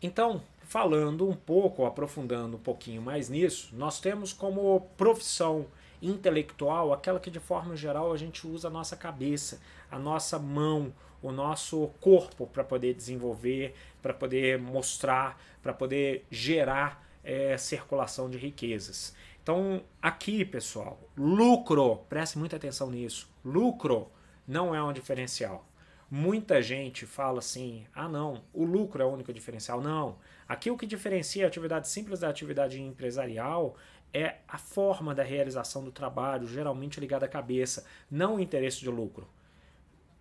Então, falando um pouco, aprofundando um pouquinho mais nisso, nós temos como profissão intelectual aquela que de forma geral a gente usa a nossa cabeça, a nossa mão, o nosso corpo para poder desenvolver, para poder mostrar, para poder gerar é, circulação de riquezas. Então, aqui, pessoal, lucro, preste muita atenção nisso. Lucro não é um diferencial. Muita gente fala assim: ah, não, o lucro é o único diferencial. Não. Aqui o que diferencia a atividade simples da atividade empresarial é a forma da realização do trabalho, geralmente ligada à cabeça, não o interesse de lucro.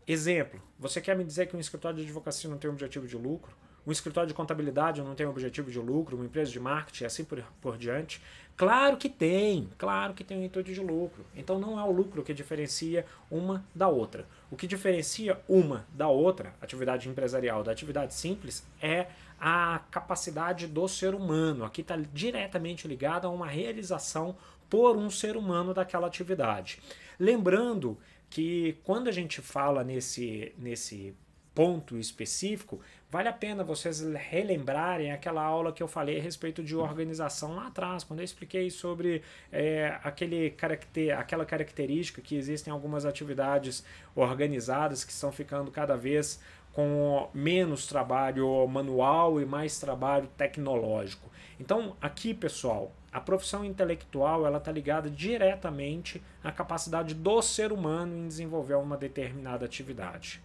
Exemplo: você quer me dizer que um escritório de advocacia não tem objetivo de lucro? Um escritório de contabilidade não tem objetivo de lucro, uma empresa de marketing, assim por, por diante. Claro que tem, claro que tem um intuito de lucro. Então não é o lucro que diferencia uma da outra. O que diferencia uma da outra, atividade empresarial da atividade simples, é a capacidade do ser humano. Aqui está diretamente ligado a uma realização por um ser humano daquela atividade. Lembrando que quando a gente fala nesse, nesse ponto específico, vale a pena vocês relembrarem aquela aula que eu falei a respeito de organização lá atrás, quando eu expliquei sobre é, aquele caracter, aquela característica que existem algumas atividades organizadas que estão ficando cada vez com menos trabalho manual e mais trabalho tecnológico. Então, aqui, pessoal, a profissão intelectual ela está ligada diretamente à capacidade do ser humano em desenvolver uma determinada atividade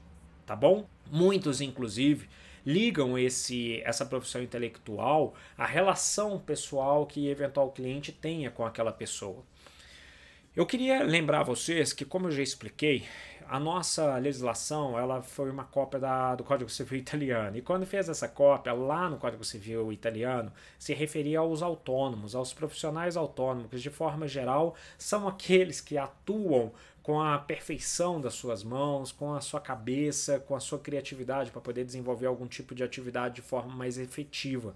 tá bom? Muitos, inclusive, ligam esse essa profissão intelectual à relação pessoal que eventual cliente tenha com aquela pessoa. Eu queria lembrar vocês que, como eu já expliquei, a nossa legislação ela foi uma cópia da, do Código Civil italiano. E quando fez essa cópia, lá no Código Civil italiano, se referia aos autônomos, aos profissionais autônomos, que de forma geral são aqueles que atuam com a perfeição das suas mãos, com a sua cabeça, com a sua criatividade para poder desenvolver algum tipo de atividade de forma mais efetiva.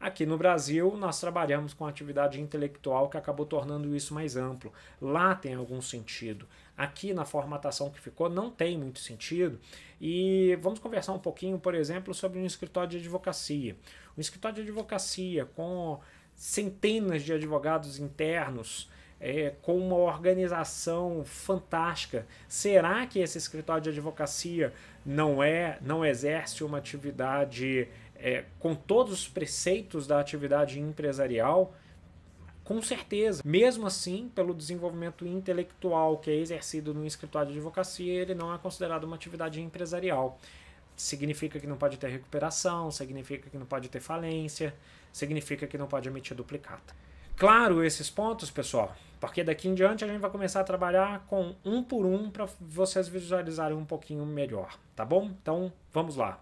Aqui no Brasil, nós trabalhamos com atividade intelectual que acabou tornando isso mais amplo. Lá tem algum sentido. Aqui na formatação que ficou não tem muito sentido. E vamos conversar um pouquinho, por exemplo, sobre um escritório de advocacia. Um escritório de advocacia com centenas de advogados internos é, com uma organização fantástica. Será que esse escritório de advocacia não é, não exerce uma atividade é, com todos os preceitos da atividade empresarial? Com certeza. Mesmo assim, pelo desenvolvimento intelectual que é exercido no escritório de advocacia, ele não é considerado uma atividade empresarial. Significa que não pode ter recuperação, significa que não pode ter falência, significa que não pode emitir duplicata. Claro esses pontos, pessoal, porque daqui em diante a gente vai começar a trabalhar com um por um para vocês visualizarem um pouquinho melhor, tá bom? Então, vamos lá.